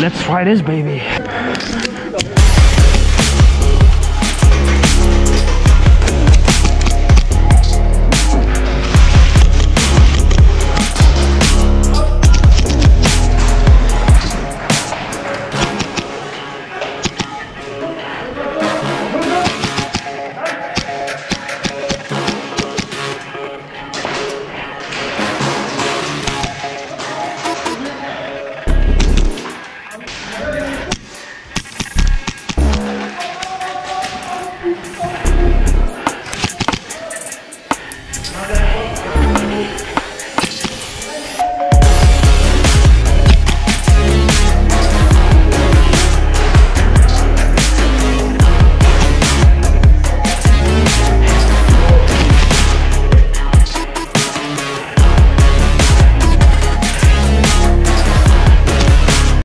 Let's try this baby.